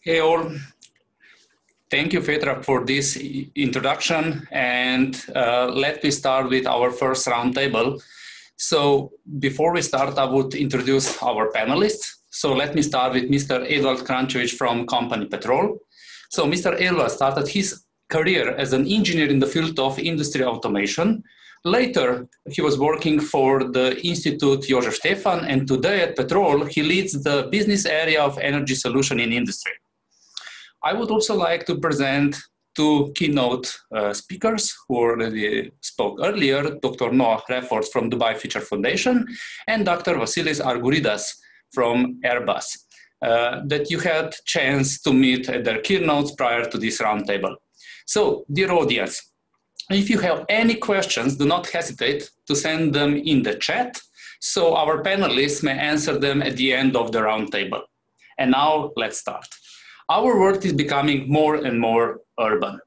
Hey all, thank you Petra for this introduction and uh, let me start with our first roundtable. So before we start, I would introduce our panelists. So let me start with Mr. Evald Kranjčevič from company Petrol. So Mr. Evald started his career as an engineer in the field of industry automation. Later, he was working for the Institute Jožef Stefan, and today at Petrol, he leads the business area of energy solution in industry. I would also like to present two keynote uh, speakers who already spoke earlier, Dr. Noah Raford from Dubai Future Foundation and Dr. Vassilis Agouridas from Airbus, uh, that you had chance to meet at their keynotes prior to this roundtable. So, dear audience, if you have any questions, do not hesitate to send them in the chat so our panelists may answer them at the end of the roundtable. And now let's start our world is becoming more and more urban.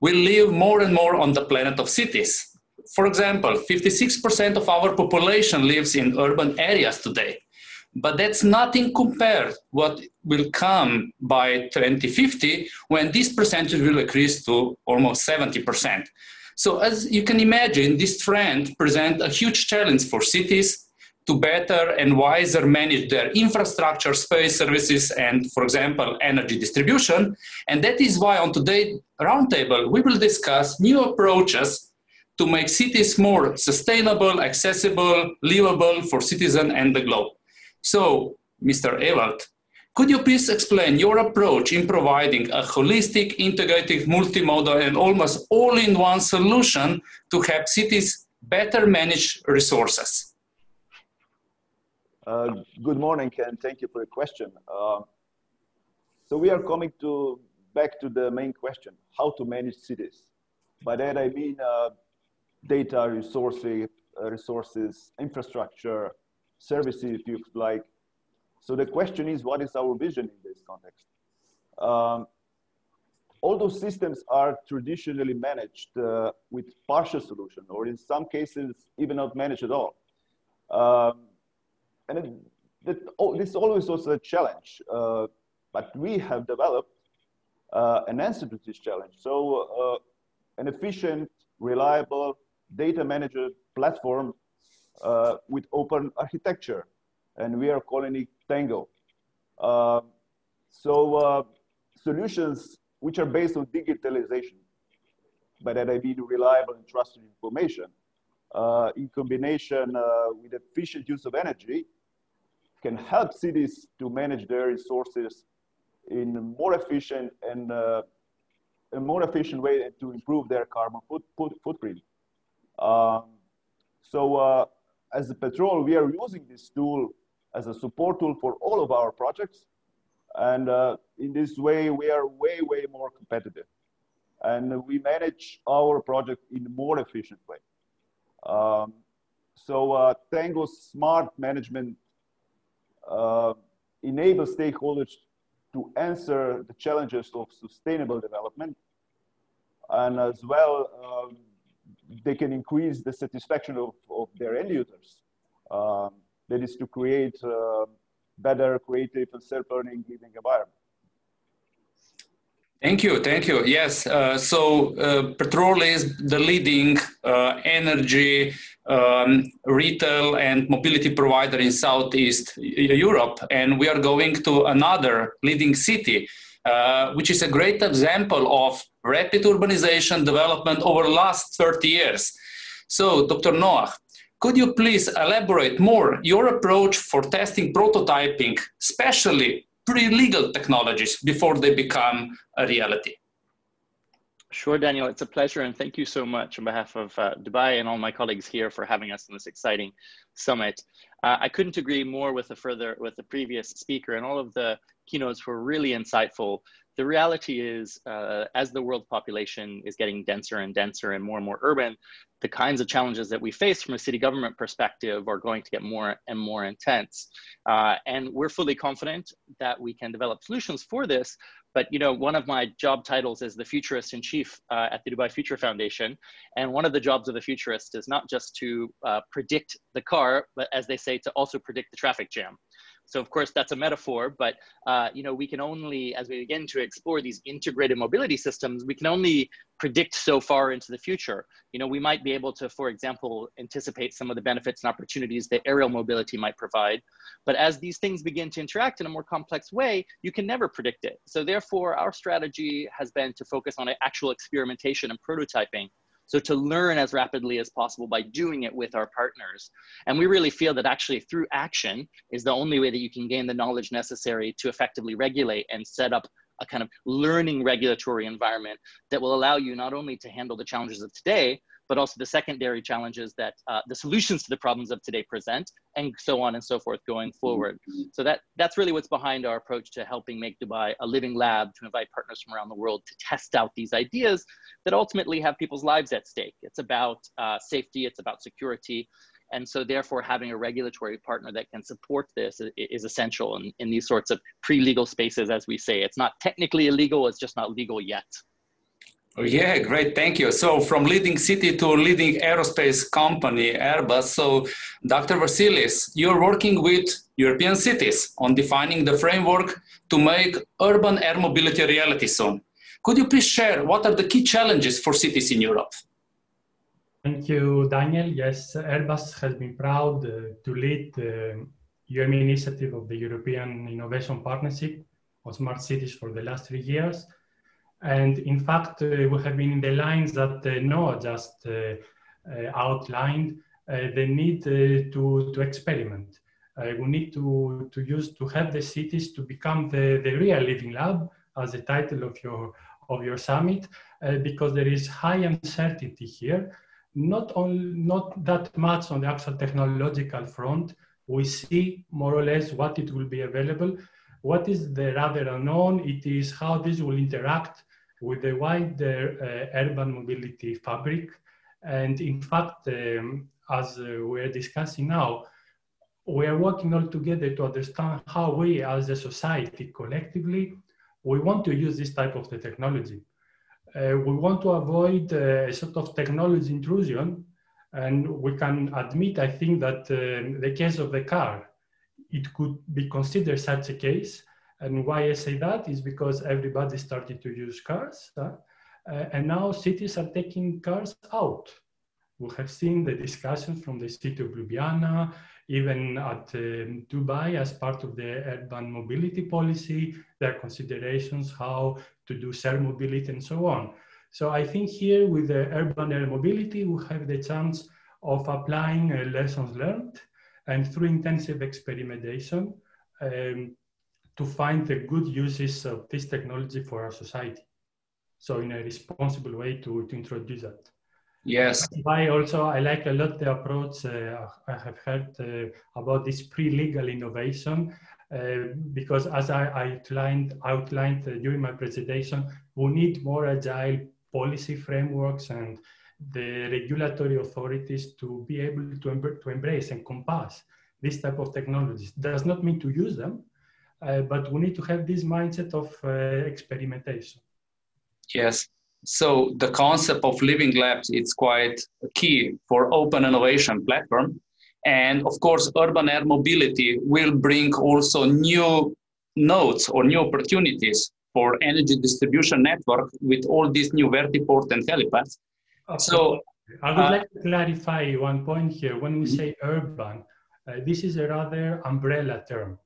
We live more and more on the planet of cities. For example, 56% of our population lives in urban areas today. But that's nothing compared to what will come by 2050 when this percentage will increase to almost 70%. So as you can imagine, this trend presents a huge challenge for cities, to better and wiser manage their infrastructure, space services, and, for example, energy distribution. And that is why on today's roundtable, we will discuss new approaches to make cities more sustainable, accessible, livable for citizens and the globe. So, Mr. Evald, could you please explain your approach in providing a holistic, integrated, multimodal, and almost all-in-one solution to help cities better manage resources? Uh, good morning, and thank you for your question. Uh, so we are coming to back to the main question: how to manage cities. By that I mean uh, data, resources, resources, infrastructure, services, if you like. So the question is, what is our vision in this context? Um, all those systems are traditionally managed uh, with partial solution, or in some cases, even not managed at all. Um, and it, that, oh, this always was a challenge, uh, but we have developed uh, an answer to this challenge. So uh, an efficient, reliable data manager platform uh, with open architecture, and we are calling it Tango. Uh, so uh, solutions which are based on digitalization, but that I mean reliable and trusted information, in combination with efficient use of energy, can help cities to manage their resources in a more efficient and uh, a more efficient way to improve their carbon foot, foot, footprint. Um, so uh, as a Petrol, we are using this tool as a support tool for all of our projects. And uh, in this way, we are way, way more competitive. And we manage our project in a more efficient way. Um, so uh, Tango Smart Management uh, enable stakeholders to answer the challenges of sustainable development. And as well, um, they can increase the satisfaction of, of their end users. Um, that is to create uh, better creative and self-learning living environment. Thank you, thank you. Yes, uh, so uh, Petrol is the leading uh, energy um, retail and mobility provider in Southeast Europe, and we are going to another leading city, uh, which is a great example of rapid urbanization development over the last 30 years. So, Dr. Noah, could you please elaborate more your approach for testing prototyping, especially pre-legal technologies before they become a reality. Sure, Daniel, it's a pleasure and thank you so much on behalf of uh, Dubai and all my colleagues here for having us on this exciting summit. Uh, I couldn't agree more with the further with the previous speaker and all of the keynotes were really insightful the reality is, uh, as the world population is getting denser and denser and more and more urban, the kinds of challenges that we face from a city government perspective are going to get more and more intense. Uh, and we're fully confident that we can develop solutions for this. But you know, one of my job titles is the futurist in chief uh, at the Dubai Future Foundation. And one of the jobs of the futurist is not just to uh, predict the car, but as they say, to also predict the traffic jam. So of course that's a metaphor, but uh, you know we can only, as we begin to explore these integrated mobility systems, we can only predict so far into the future. You know, we might be able to, for example, anticipate some of the benefits and opportunities that aerial mobility might provide. But as these things begin to interact in a more complex way, you can never predict it. So therefore, our strategy has been to focus on actual experimentation and prototyping so to learn as rapidly as possible by doing it with our partners. And we really feel that actually through action is the only way that you can gain the knowledge necessary to effectively regulate and set up a kind of learning regulatory environment that will allow you not only to handle the challenges of today, but also the secondary challenges that uh, the solutions to the problems of today present, and so on and so forth going forward. So that, that's really what's behind our approach to helping make Dubai a living lab to invite partners from around the world to test out these ideas that ultimately have people's lives at stake. It's about uh, safety, it's about security, and so therefore having a regulatory partner that can support this is, is essential in, in these sorts of pre-legal spaces, as we say. It's not technically illegal, it's just not legal yet. Oh, yeah, great. Thank you. So, from leading city to leading aerospace company, Airbus. So, Dr. Vassilis, you're working with European cities on defining the framework to make urban air mobility a reality soon. Could you please share what are the key challenges for cities in Europe? Thank you, Daniel. Yes, Airbus has been proud uh, to lead the UAM initiative of the European Innovation Partnership on Smart Cities for the last three years. And in fact, uh, we have been in the lines that uh, Noah just uh, outlined, the need to, to experiment. we need to, to use, to have the cities to become the, the real living lab as the title of your, of your summit, because there is high uncertainty here not only not that much on the actual technological front. We see more or less what it will be available. What is the rather unknown? It is how this will interact with the wider uh, urban mobility fabric. And in fact, um, as uh, we're discussing now, we are working all together to understand how we as a society collectively, we want to use this type of the technology. Uh, we want to avoid uh, a sort of technology intrusion and we can admit, I think that uh, the case of the car, it could be considered such a case and why I say that is because everybody started to use cars, uh, and now cities are taking cars out. We have seen the discussions from the city of Ljubljana, even at um, Dubai as part of the urban mobility policy. There are considerations how to do shared mobility and so on. So I think here with the urban air mobility, we have the chance of applying uh, lessons learned and through intensive experimentation, um, to find the good uses of this technology for our society. So in a responsible way to, to introduce that. Yes. Why also I like a lot the approach uh, I have heard uh, about this pre-legal innovation uh, because as I, I outlined, outlined uh, during my presentation, we need more agile policy frameworks and the regulatory authorities to be able to, em to embrace and compass this type of technologies. Does not mean to use them, uh, but we need to have this mindset of uh, experimentation. Yes. So the concept of living labs is quite key for open innovation platform. And of course, urban air mobility will bring also new nodes or new opportunities for energy distribution network with all these new vertiport and helipads. So I would uh, like to clarify one point here. When we mm-hmm. say urban, uh, this is a rather umbrella term.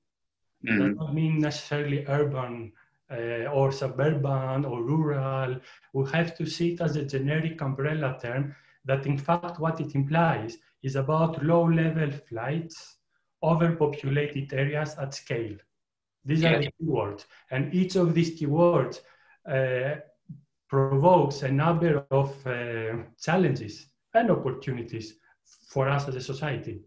Mm-hmm. does not mean necessarily urban uh, or suburban or rural. We have to see it as a generic umbrella term that in fact what it implies is about low level flights overpopulated areas at scale. These yeah. are the keywords. And each of these keywords uh, provokes a number of uh, challenges and opportunities for us as a society.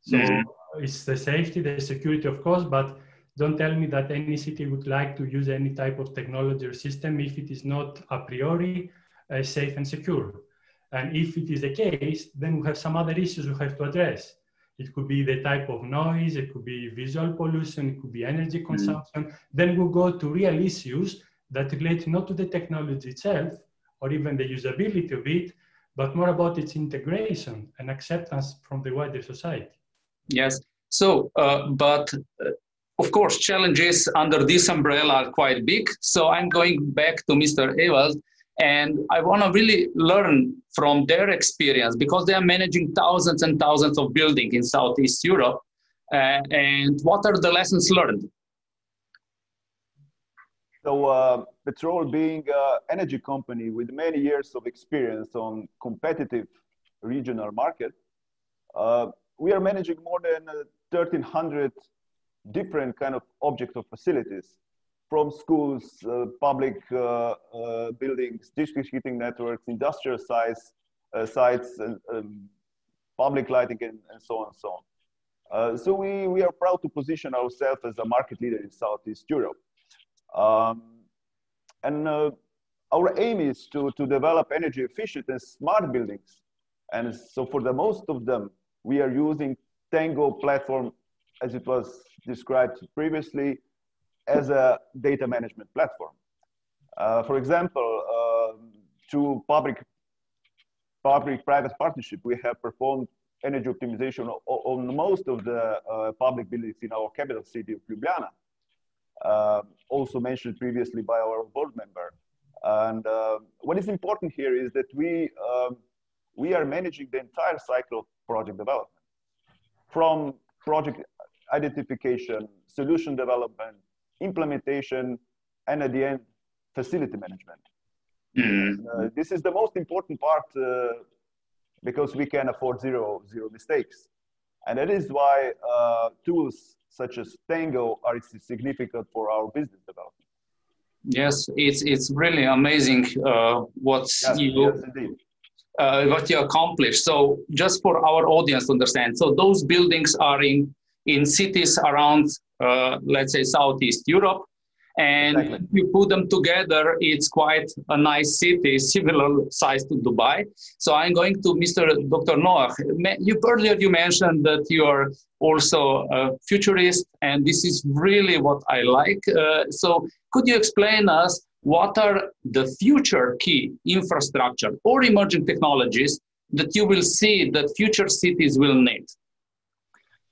So mm-hmm. it's the safety, the security, of course, but don't tell me that any city would like to use any type of technology or system if it is not a priori uh, safe and secure. And if it is the case, then we have some other issues we have to address. It could be the type of noise, it could be visual pollution, it could be energy mm-hmm. consumption. Mm. Then we go to real issues that relate not to the technology itself or even the usability of it, but more about its integration and acceptance from the wider society. Yes. So, uh, but uh, of course, challenges under this umbrella are quite big. So I'm going back to Mr. Evald and I want to really learn from their experience because they are managing thousands and thousands of buildings in Southeast Europe. Uh, and what are the lessons learned? So, uh, Petrol being an energy company with many years of experience on competitive regional market, uh, we are managing more than 1,300 uh, different kind of object of facilities from schools, uh, public uh, uh, buildings, district heating networks, industrial sites, sites, and um, public lighting, and, and, so on and so on. so we, we are proud to position ourselves as a market leader in Southeast Europe. Um, and our aim is to, to develop energy efficient and smart buildings. And so for the most of them, we are using Tango platform as it was described previously, as a data management platform. Uh, for example, uh, to public public-private partnership, we have performed energy optimization on, most of the uh, public buildings in our capital city of Ljubljana, uh, also mentioned previously by our board member. And uh, what is important here is that we, um, we are managing the entire cycle of project development, from project identification, solution development, implementation, and at the end, facility management. Mm. Uh, this is the most important part uh, because we can afford zero, zero mistakes. And that is why uh, tools such as Tango are significant for our business development. Yes, it's, it's really amazing uh, what yes, you yes, uh, what you accomplished. So just for our audience to understand, so those buildings are in in cities around, uh, let's say, Southeast Europe. And exactly. you put them together, it's quite a nice city, similar size to Dubai. So I'm going to Mr. Dr. Noah. You earlier you mentioned that you are also a futurist, and this is really what I like. Uh, so could you explain us what are the future key infrastructure or emerging technologies that you will see that future cities will need?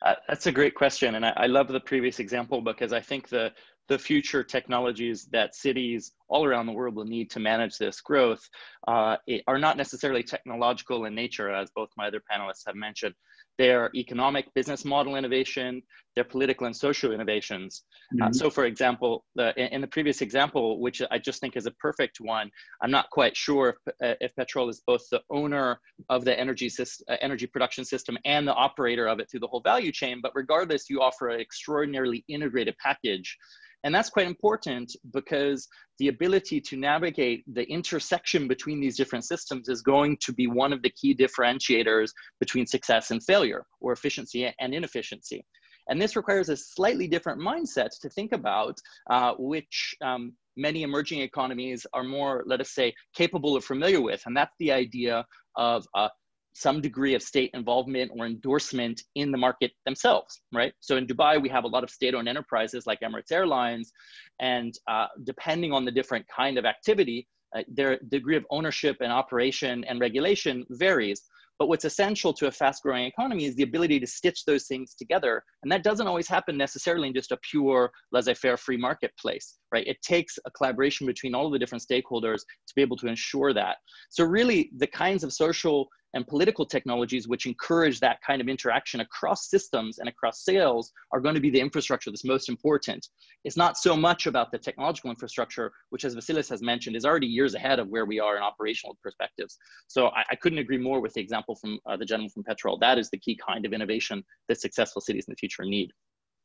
Uh, that's a great question, and I, I, love the previous example because I think the the future technologies that cities all around the world will need to manage this growth uh, are not necessarily technological in nature, as both my other panelists have mentioned They are economic business model innovation, they're political and social innovations. Uh, mm-hmm. Uh, so, for example, the, in the previous example, which I just think is a perfect one, I'm not quite sure if, uh, if Petrol is both the owner of the energy, system, uh, energy production system and the operator of it through the whole value chain. But regardless, you offer an extraordinarily integrated package and that's quite important because the ability to navigate the intersection between these different systems is going to be one of the key differentiators between success and failure or efficiency and inefficiency. And this requires a slightly different mindset to think about, uh, which um, many emerging economies are more, let us say, capable or familiar with. And that's the idea of uh, some degree of state involvement or endorsement in the market themselves, right? So in Dubai, we have a lot of state-owned enterprises like Emirates Airlines, and uh, depending on the different kind of activity, uh, their degree of ownership and operation and regulation varies. But what's essential to a fast growing economy is the ability to stitch those things together. And that doesn't always happen necessarily in just a pure laissez faire free marketplace, right? It takes a collaboration between all of the different stakeholders to be able to ensure that. So, really, the kinds of social and political technologies which encourage that kind of interaction across systems and across sales are going to be the infrastructure that's most important. It's not so much about the technological infrastructure, which as Vassilis has mentioned, is already years ahead of where we are in operational perspectives. So I, I couldn't agree more with the example from uh, the gentleman from Petrol. That is the key kind of innovation that successful cities in the future need.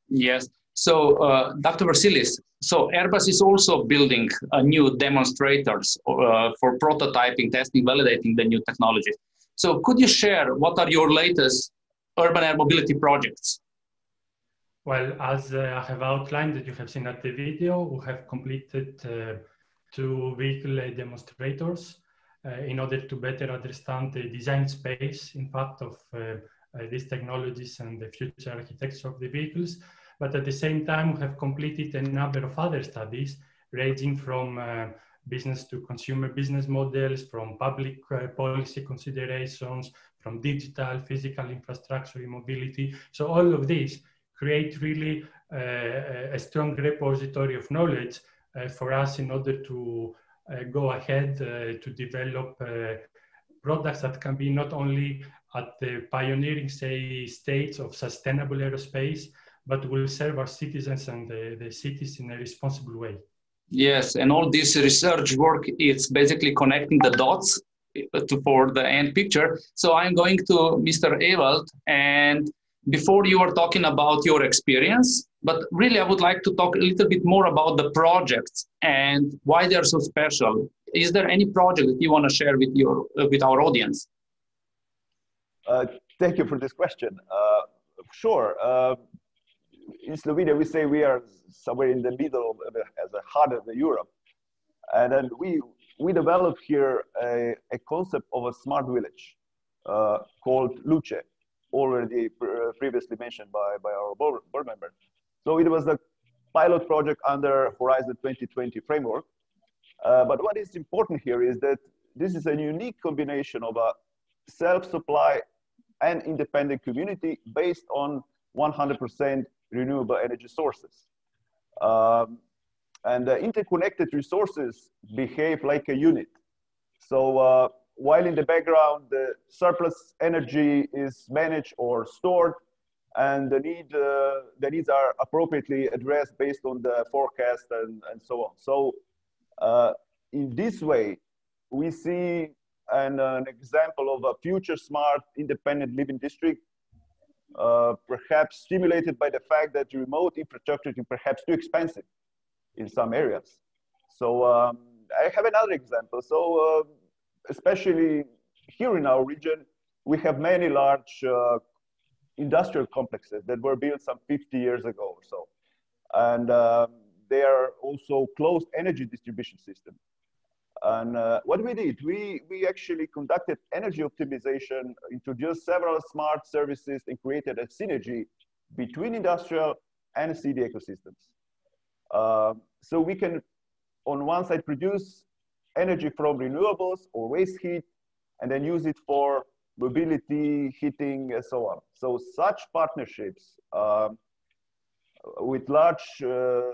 Yes. So, uh, Dr. Vassilis, so Airbus is also building uh, new demonstrators uh, for prototyping, testing, validating the new technologies. So could you share what are your latest urban air mobility projects? Well, as uh, I have outlined that you have seen at the video, we have completed uh, two vehicle demonstrators uh, in order to better understand the design space impact of uh, uh, these technologies and the future architecture of the vehicles. But at the same time, we have completed a number of other studies ranging from uh, business to consumer business models, from public uh, policy considerations, from digital, physical infrastructure, mobility. So all of these create really uh, a strong repository of knowledge uh, for us in order to uh, go ahead uh, to develop products that can be not only at the pioneering say states of sustainable aerospace, but will serve our citizens and the, the cities in a responsible way. Yes, and all this research work, it's basically connecting the dots to, for the end picture. So I'm going to Mr. Evald, and before you were talking about your experience, but really I would like to talk a little bit more about the projects and why they're so special. Is there any project that you want to share with your uh, with our audience? Uh, thank you for this question. Uh, sure. In Slovenia, we say we are somewhere in the middle, of the, as a heart of the Europe, and then we we developed here a, a concept of a smart village uh, called Luče, already uh, previously mentioned by, by our board, board member. So it was a pilot project under Horizon 2020 framework. Uh, but what is important here is that this is a unique combination of a self-supply and independent community based on 100% renewable energy sources. Um, and the interconnected resources behave like a unit. So uh, while in the background, the surplus energy is managed or stored, and the, need, uh, the needs are appropriately addressed based on the forecast and, and so on. So uh, in this way, we see an, an, example of a future smart independent living district, uh, perhaps stimulated by the fact that remote infrastructure is perhaps too expensive in some areas. So um, I have another example. So uh, especially here in our region, we have many large uh, industrial complexes that were built some 50 years ago or so. And um, they are also closed energy distribution system. And uh, what we did, we, we actually conducted energy optimization, introduced several smart services and created a synergy between industrial and city ecosystems. Uh, so we can, on one side, produce energy from renewables or waste heat, and then use it for mobility, heating, and so on. So such partnerships um, with large uh, uh,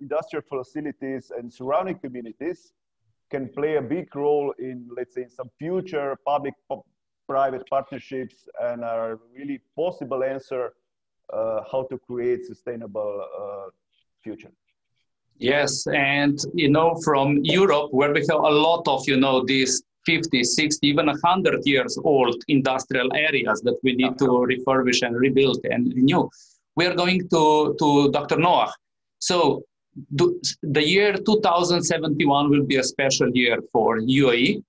industrial facilities and surrounding communities can play a big role in, let's say, some future public-private partnerships and are really possible answer uh, how to create sustainable uh, future. Yes, and you know, from Europe, where we have a lot of, you know, these 50, 60, even 100 years old industrial areas that we need to refurbish and rebuild and renew. We are going to, to Dr. Noah. So the year 2071 will be a special year for UAE.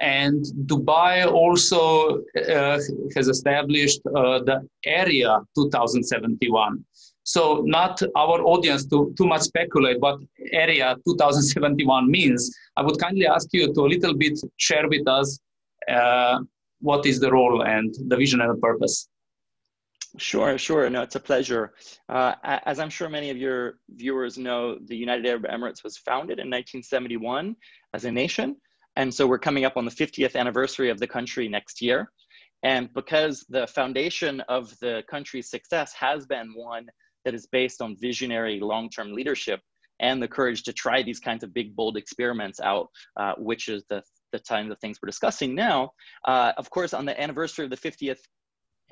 And Dubai also uh, has established uh, the area 2071. So not our audience to too much speculate what area 2071 means. I would kindly ask you to a little bit share with us uh, what is the role and the vision and the purpose. Sure, sure. No, it's a pleasure. Uh, as I'm sure many of your viewers know, the United Arab Emirates was founded in 1971 as a nation. And so we're coming up on the 50th anniversary of the country next year. And because the foundation of the country's success has been one that is based on visionary long-term leadership and the courage to try these kinds of big, bold experiments out, uh, which is the, the kinds of things we're discussing now. Uh, of course, on the anniversary of the 50th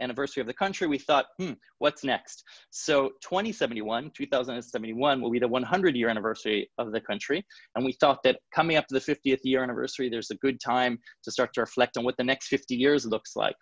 anniversary of the country, we thought, hmm, what's next? So 2071, 2071 will be the 100 year anniversary of the country. And we thought that coming up to the 50th year anniversary, there's a good time to start to reflect on what the next 50 years looks like.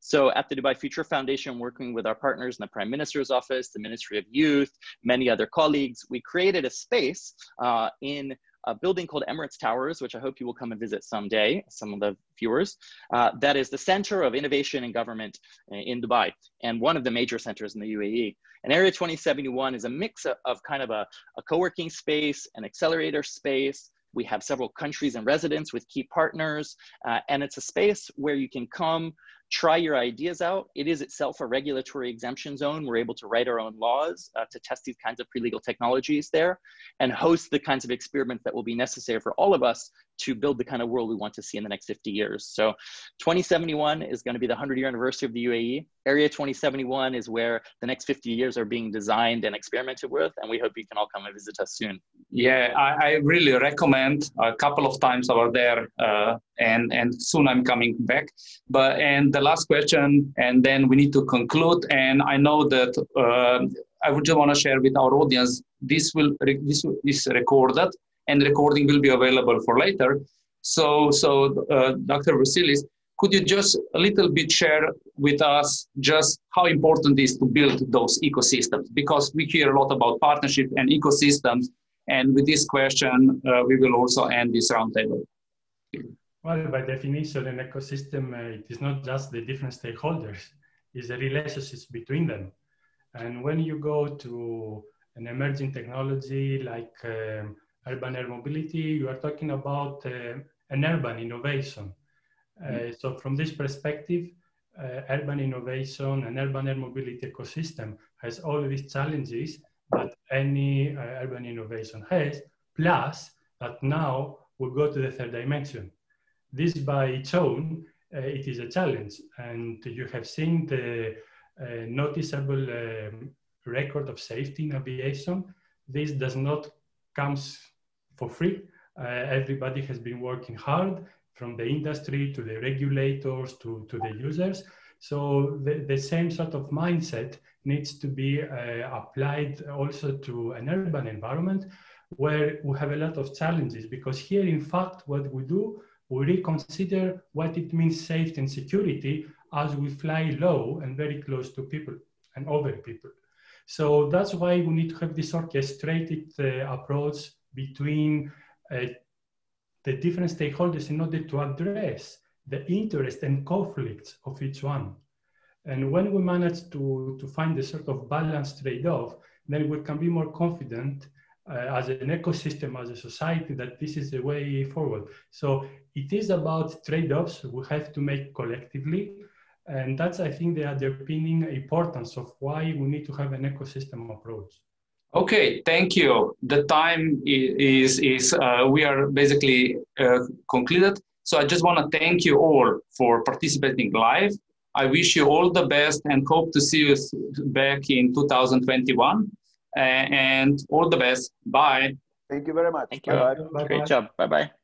So at the Dubai Future Foundation, working with our partners in the Prime Minister's Office, the Ministry of Youth, many other colleagues, we created a space uh, in a building called Emirates Towers, which I hope you will come and visit someday, some of the viewers. Uh, that is the center of innovation and government in Dubai and one of the major centers in the UAE. And Area 2071 is a mix of, of kind of a, a co-working space, an accelerator space, we have several countries and residents with key partners, uh, and it's a space where you can come try your ideas out. It is itself a regulatory exemption zone. We're able to write our own laws uh, to test these kinds of pre-legal technologies there and host the kinds of experiments that will be necessary for all of us to build the kind of world we want to see in the next 50 years. So 2071 is going to be the 100 year anniversary of the UAE. Area 2071 is where the next 50 years are being designed and experimented with, and we hope you can all come and visit us soon. Yeah, I, I really recommend. A couple of times over there, uh, and and soon I'm coming back. But and the last question, and then we need to conclude. And I know that uh, I would just want to share with our audience. This will this is recorded and recording will be available for later. So, so uh, Dr. Vassilis, could you just a little bit share with us just how important it is to build those ecosystems? Because we hear a lot about partnership and ecosystems, and with this question, uh, we will also end this roundtable. Well, by definition, an ecosystem uh, it is not just the different stakeholders; it's the relationships between them. And when you go to an emerging technology like um, urban air mobility, you are talking about uh, an urban innovation. Mm. So from this perspective, uh, urban innovation and urban air mobility ecosystem has all these challenges that any uh, urban innovation has, plus that now we go to the third dimension. This by its own, uh, it is a challenge. And you have seen the uh, noticeable um, record of safety in aviation. This does not comes for free. Uh, everybody has been working hard from the industry to the regulators to, to the users. So the, the same sort of mindset needs to be uh, applied also to an urban environment where we have a lot of challenges because here, in fact, what we do, we reconsider what it means safety and security as we fly low and very close to people and over people. So that's why we need to have this orchestrated uh, approach between uh, the different stakeholders in order to address the interest and conflicts of each one. And when we manage to, to find a sort of balanced trade-off, then we can be more confident uh, as an ecosystem, as a society, that this is the way forward. So it is about trade-offs we have to make collectively. And that's, I think, the underpinning importance of why we need to have an ecosystem approach. Okay, thank you. The time is is uh, we are basically uh, concluded. So I just want to thank you all for participating live. I wish you all the best and hope to see you back in 2021. Uh, and all the best. Bye. Thank you very much. Thank you. Bye -bye. Great job. Bye bye.